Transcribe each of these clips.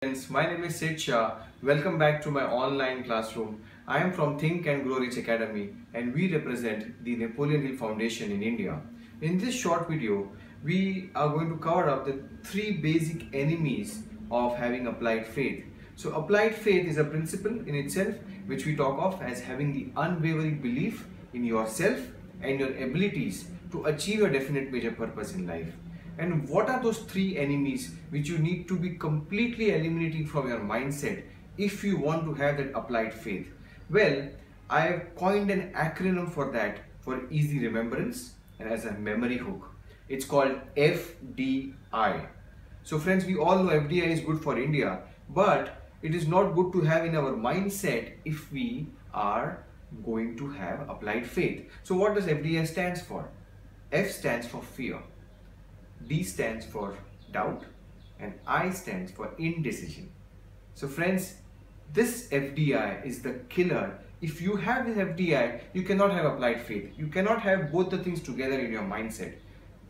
Friends, my name is Sid Shah. Welcome back to my online classroom. I am from Think and Grow Rich Academy and we represent the Napoleon Hill Foundation in India. In this short video, we are going to cover up the three basic enemies of having applied faith. So applied faith is a principle in itself which we talk of as having the unwavering belief in yourself and your abilities to achieve a definite major purpose in life. And what are those three enemies which you need to be completely eliminating from your mindset if you want to have that applied faith? Well, I have coined an acronym for that for easy remembrance and as a memory hook. It's called FDI. So friends, we all know FDI is good for India, but it is not good to have in our mindset if we are going to have applied faith. So what does FDI stands for? F stands for fear. D stands for doubt and I stands for indecision. So friends, this FDI is the killer. If you have this FDI, you cannot have applied faith. You cannot have both the things together in your mindset.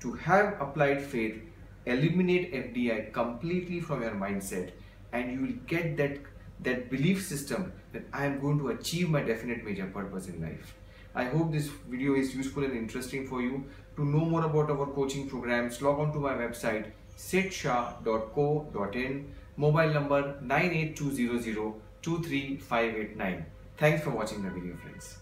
To have applied faith, eliminate FDI completely from your mindset and you will get that that belief system that I am going to achieve my definite major purpose in life. I hope this video is useful and interesting for you. To know more about our coaching programs, log on to my website sidshah.co.in, mobile number 98200 23589. Thanks for watching the video friends.